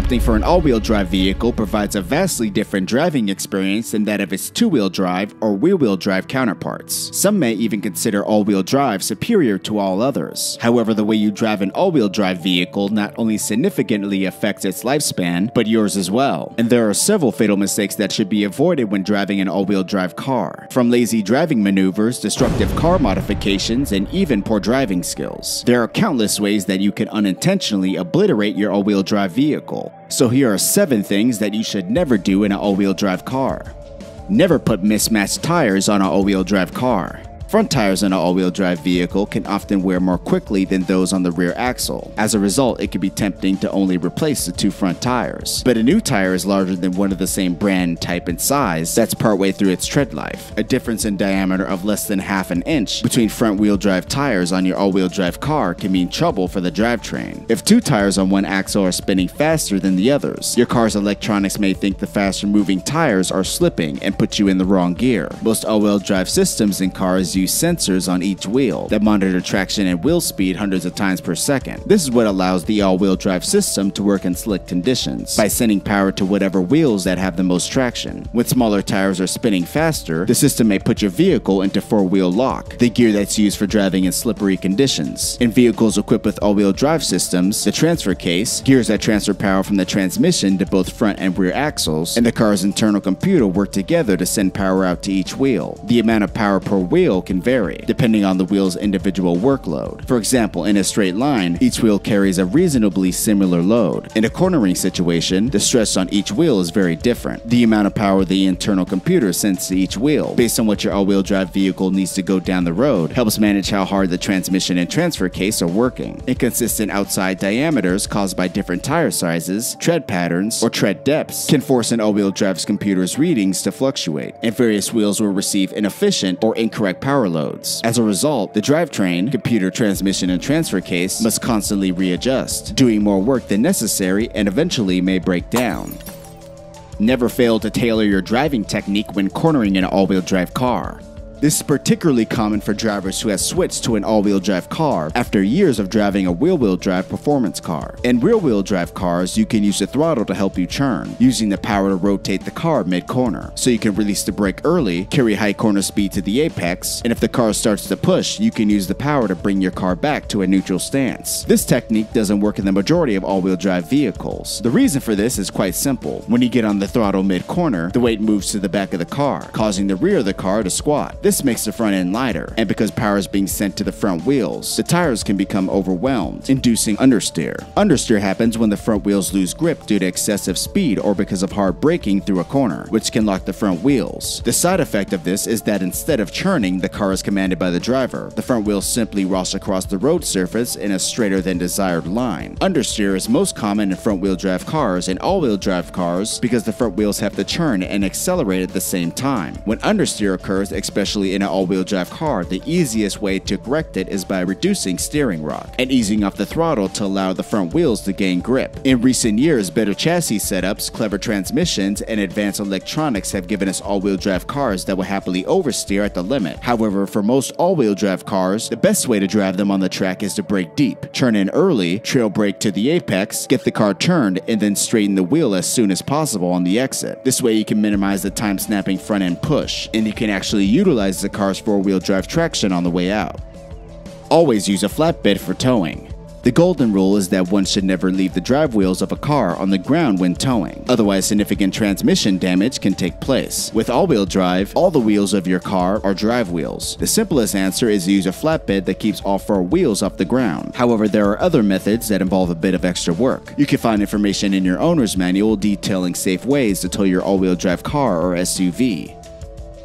Opting for an all-wheel drive vehicle provides a vastly different driving experience than that of its two-wheel drive or wheel-wheel drive counterparts. Some may even consider all-wheel drive superior to all others. However, the way you drive an all-wheel drive vehicle not only significantly affects its lifespan, but yours as well. And there are several fatal mistakes that should be avoided when driving an all-wheel drive car. From lazy driving maneuvers, destructive car modifications, and even poor driving skills. There are countless ways that you can unintentionally obliterate your all-wheel drive vehicle. So here are 7 things that you should never do in an all-wheel drive car. Never put mismatched tires on an all-wheel drive car. Front tires on an all-wheel drive vehicle can often wear more quickly than those on the rear axle. As a result, it can be tempting to only replace the two front tires. But a new tire is larger than one of the same brand, type, and size that's partway through its tread life. A difference in diameter of less than half an inch between front-wheel drive tires on your all-wheel drive car can mean trouble for the drivetrain. If two tires on one axle are spinning faster than the others, your car's electronics may think the faster moving tires are slipping and put you in the wrong gear. Most all-wheel drive systems in cars sensors on each wheel that monitor traction and wheel speed hundreds of times per second. This is what allows the all-wheel drive system to work in slick conditions by sending power to whatever wheels that have the most traction. When smaller tires are spinning faster, the system may put your vehicle into four-wheel lock, the gear that's used for driving in slippery conditions. In vehicles equipped with all-wheel drive systems, the transfer case, gears that transfer power from the transmission to both front and rear axles, and the car's internal computer work together to send power out to each wheel. The amount of power per wheel can vary, depending on the wheel's individual workload. For example, in a straight line, each wheel carries a reasonably similar load. In a cornering situation, the stress on each wheel is very different. The amount of power the internal computer sends to each wheel, based on what your all-wheel drive vehicle needs to go down the road, helps manage how hard the transmission and transfer case are working. Inconsistent outside diameters caused by different tire sizes, tread patterns, or tread depths can force an all-wheel drive's computer's readings to fluctuate, and various wheels will receive inefficient or incorrect power loads. As a result, the drivetrain, computer, transmission, and transfer case must constantly readjust, doing more work than necessary and eventually may break down. Never fail to tailor your driving technique when cornering an all-wheel drive car. This is particularly common for drivers who have switched to an all-wheel drive car after years of driving a wheel-wheel drive performance car. In rear-wheel drive cars, you can use the throttle to help you turn, using the power to rotate the car mid-corner. So you can release the brake early, carry high corner speed to the apex, and if the car starts to push, you can use the power to bring your car back to a neutral stance. This technique doesn't work in the majority of all-wheel drive vehicles. The reason for this is quite simple. When you get on the throttle mid-corner, the weight moves to the back of the car, causing the rear of the car to squat. This makes the front end lighter, and because power is being sent to the front wheels, the tires can become overwhelmed, inducing understeer. Understeer happens when the front wheels lose grip due to excessive speed or because of hard braking through a corner, which can lock the front wheels. The side effect of this is that instead of churning, the car is commanded by the driver. The front wheels simply rush across the road surface in a straighter than desired line. Understeer is most common in front wheel drive cars and all wheel drive cars because the front wheels have to churn and accelerate at the same time. When understeer occurs, especially in an all-wheel drive car, the easiest way to correct it is by reducing steering lock and easing off the throttle to allow the front wheels to gain grip. In recent years, better chassis setups, clever transmissions, and advanced electronics have given us all-wheel drive cars that will happily oversteer at the limit. However, for most all-wheel drive cars, the best way to drive them on the track is to brake deep, turn in early, trail brake to the apex, get the car turned, and then straighten the wheel as soon as possible on the exit. This way you can minimize the time snapping front end push, and you can actually utilize the car's four-wheel drive traction on the way out. Always use a flatbed for towing. The golden rule is that one should never leave the drive wheels of a car on the ground when towing, otherwise significant transmission damage can take place. With all-wheel drive, all the wheels of your car are drive wheels. The simplest answer is to use a flatbed that keeps all four wheels off the ground. However, there are other methods that involve a bit of extra work. You can find information in your owner's manual detailing safe ways to tow your all-wheel drive car or SUV.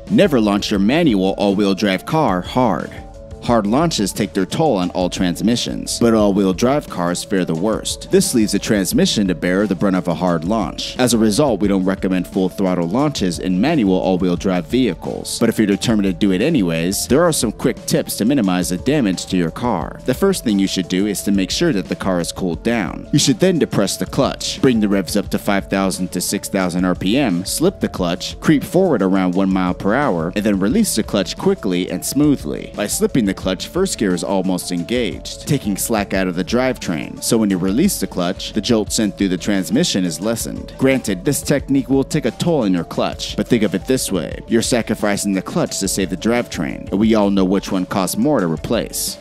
Never launch your manual all-wheel drive car hard. Hard launches take their toll on all transmissions, but all-wheel drive cars fare the worst. This leaves the transmission to bear the brunt of a hard launch. As a result, we don't recommend full throttle launches in manual all-wheel drive vehicles. But if you're determined to do it anyways, there are some quick tips to minimize the damage to your car. The first thing you should do is to make sure that the car is cooled down. You should then depress the clutch, bring the revs up to 5,000 to 6,000 RPM, slip the clutch, creep forward around 1 mile per hour, and then release the clutch quickly and smoothly. By slipping the clutch, first gear is almost engaged, taking slack out of the drivetrain, so when you release the clutch, the jolt sent through the transmission is lessened. Granted, this technique will take a toll on your clutch, but think of it this way, you're sacrificing the clutch to save the drivetrain, and we all know which one costs more to replace.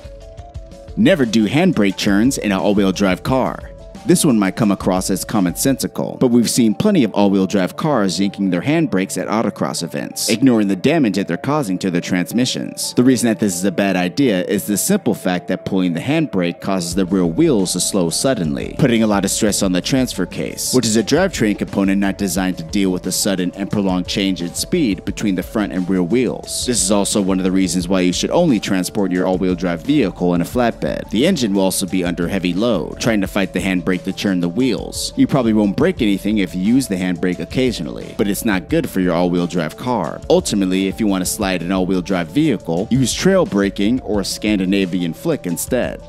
Never do handbrake turns in an all-wheel drive car. This one might come across as commonsensical, but we've seen plenty of all-wheel drive cars yanking their handbrakes at autocross events, ignoring the damage that they're causing to their transmissions. The reason that this is a bad idea is the simple fact that pulling the handbrake causes the rear wheels to slow suddenly, putting a lot of stress on the transfer case, which is a drivetrain component not designed to deal with the sudden and prolonged change in speed between the front and rear wheels. This is also one of the reasons why you should only transport your all-wheel drive vehicle in a flatbed. The engine will also be under heavy load, trying to fight the handbrake to turn the wheels. You probably won't break anything if you use the handbrake occasionally, but it's not good for your all-wheel drive car. Ultimately, if you want to slide an all-wheel drive vehicle, use trail braking or Scandinavian flick instead.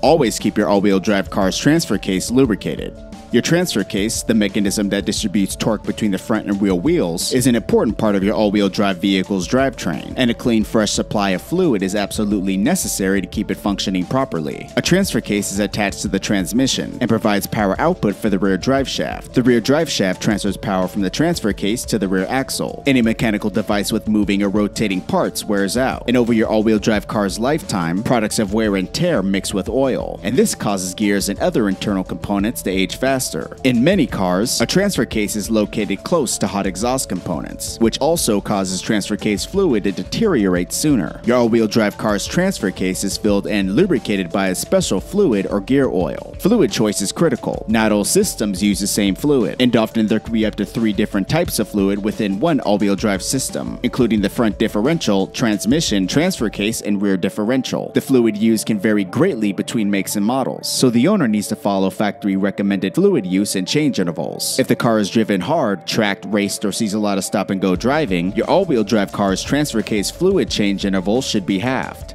Always keep your all-wheel drive car's transfer case lubricated. Your transfer case, the mechanism that distributes torque between the front and rear wheels, is an important part of your all-wheel drive vehicle's drivetrain, and a clean, fresh supply of fluid is absolutely necessary to keep it functioning properly. A transfer case is attached to the transmission and provides power output for the rear drive shaft. The rear drive shaft transfers power from the transfer case to the rear axle. Any mechanical device with moving or rotating parts wears out, and over your all-wheel drive car's lifetime, products of wear and tear mix with oil, and this causes gears and other internal components to age faster faster. In many cars, a transfer case is located close to hot exhaust components, which also causes transfer case fluid to deteriorate sooner. Your all-wheel drive car's transfer case is filled and lubricated by a special fluid or gear oil. Fluid choice is critical. Not all systems use the same fluid, and often there can be up to three different types of fluid within one all-wheel drive system, including the front differential, transmission, transfer case, and rear differential. The fluid used can vary greatly between makes and models, so the owner needs to follow factory recommended fluid fluid use and change intervals. If the car is driven hard, tracked, raced, or sees a lot of stop and go driving, your all-wheel drive car's transfer case fluid change intervals should be halved.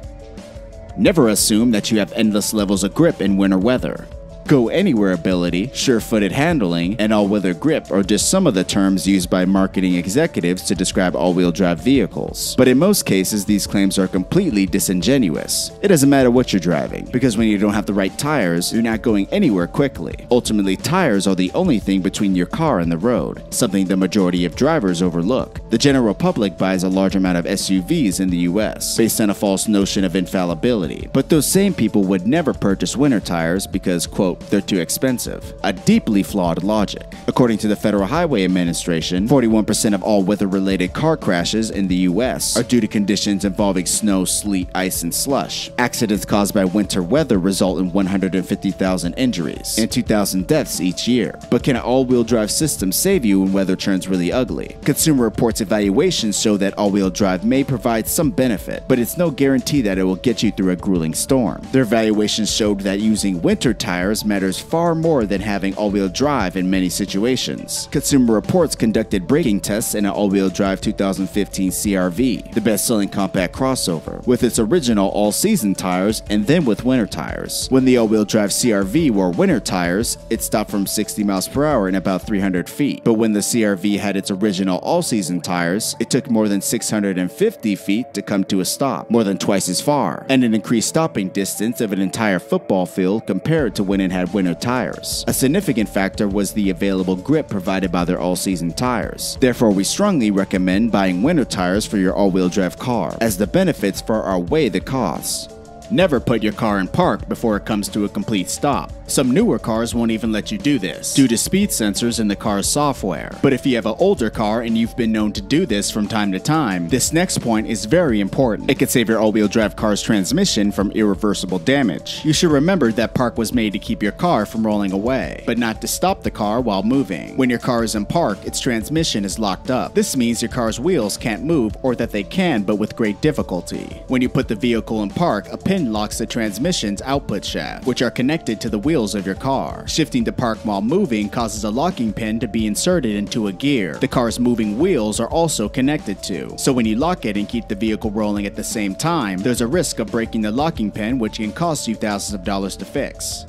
Never assume that you have endless levels of grip in winter weather. Go anywhere ability, sure footed handling, and all weather grip are just some of the terms used by marketing executives to describe all wheel drive vehicles. But in most cases, these claims are completely disingenuous. It doesn't matter what you're driving, because when you don't have the right tires, you're not going anywhere quickly. Ultimately, tires are the only thing between your car and the road, something the majority of drivers overlook. The general public buys a large amount of SUVs in the US based on a false notion of infallibility, but those same people would never purchase winter tires because, quote, they're too expensive. A deeply flawed logic. According to the Federal Highway Administration, 41% of all weather-related car crashes in the US are due to conditions involving snow, sleet, ice, and slush. Accidents caused by winter weather result in 150,000 injuries and 2,000 deaths each year. But can an all-wheel drive system save you when weather turns really ugly? Consumer Reports evaluations show that all-wheel drive may provide some benefit, but it's no guarantee that it will get you through a grueling storm. Their evaluations showed that using winter tires matters far more than having all-wheel drive in many situations. Consumer Reports conducted braking tests in an all-wheel drive 2015 CRV, the best-selling compact crossover, with its original all-season tires and then with winter tires. When the all-wheel drive CRV wore winter tires, it stopped from 60 miles per hour in about 300 feet. But when the CRV had its original all-season tires, it took more than 650 feet to come to a stop, more than twice as far, and an increased stopping distance of an entire football field compared to when it had winter tires. A significant factor was the available grip provided by their all-season tires. Therefore, we strongly recommend buying winter tires for your all-wheel drive car, as the benefits far outweigh the costs. Never put your car in park before it comes to a complete stop. Some newer cars won't even let you do this, due to speed sensors in the car's software. But if you have an older car and you've been known to do this from time to time, this next point is very important. It could save your all-wheel drive car's transmission from irreversible damage. You should remember that park was made to keep your car from rolling away, but not to stop the car while moving. When your car is in park, its transmission is locked up. This means your car's wheels can't move or that they can but with great difficulty. When you put the vehicle in park, a pin locks the transmission's output shaft, which are connected to the wheels wheels of your car. Shifting to park while moving causes a locking pin to be inserted into a gear. The car's moving wheels are also connected to, so when you lock it and keep the vehicle rolling at the same time, there's a risk of breaking the locking pin which can cost you thousands of dollars to fix.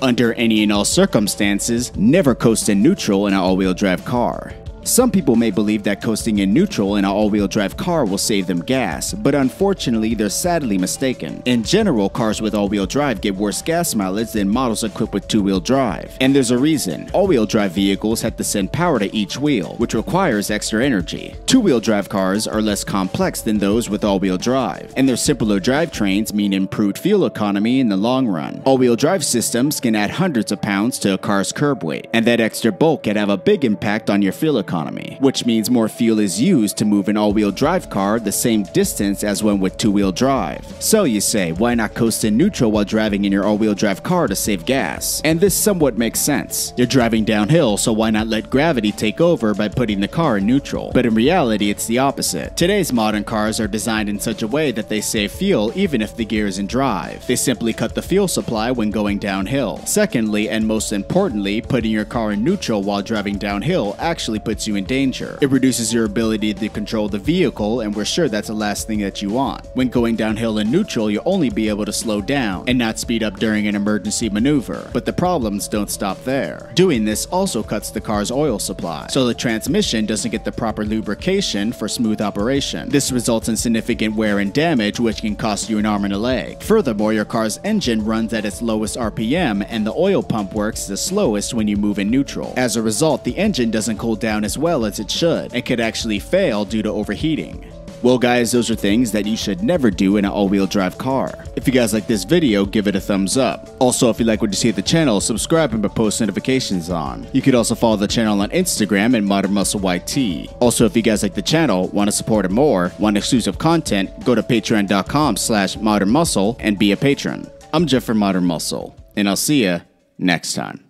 Under any and all circumstances, never coast in neutral in an all-wheel drive car. Some people may believe that coasting in neutral in an all-wheel drive car will save them gas, but unfortunately they're sadly mistaken. In general, cars with all-wheel drive get worse gas mileage than models equipped with two-wheel drive. And there's a reason. All-wheel drive vehicles have to send power to each wheel, which requires extra energy. Two-wheel drive cars are less complex than those with all-wheel drive, and their simpler drivetrains mean improved fuel economy in the long run. All-wheel drive systems can add hundreds of pounds to a car's curb weight, and that extra bulk can have a big impact on your fuel economy, which means more fuel is used to move an all-wheel drive car the same distance as one with two-wheel drive. So you say, why not coast in neutral while driving in your all-wheel drive car to save gas? And this somewhat makes sense. You're driving downhill, so why not let gravity take over by putting the car in neutral? But in reality, it's the opposite. Today's modern cars are designed in such a way that they save fuel even if the gear is in drive. They simply cut the fuel supply when going downhill. Secondly, and most importantly, putting your car in neutral while driving downhill actually puts you in danger. It reduces your ability to control the vehicle, and we're sure that's the last thing that you want. When going downhill in neutral, you'll only be able to slow down and not speed up during an emergency maneuver. But the problems don't stop there. Doing this also cuts the car's oil supply, so the transmission doesn't get the proper lubrication for smooth operation. This results in significant wear and damage, which can cost you an arm and a leg. Furthermore, your car's engine runs at its lowest RPM, and the oil pump works the slowest when you move in neutral. As a result, the engine doesn't cool down as well as it should, and could actually fail due to overheating. Well guys, those are things that you should never do in an all-wheel drive car. If you guys like this video, give it a thumbs up. Also, if you like what you see at the channel, subscribe and put post notifications on. You could also follow the channel on Instagram at Modern Muscle YT. Also, if you guys like the channel, want to support it more, want exclusive content, go to patreon.com slash modern muscle and be a patron. I'm Jeff from Modern Muscle, and I'll see you next time.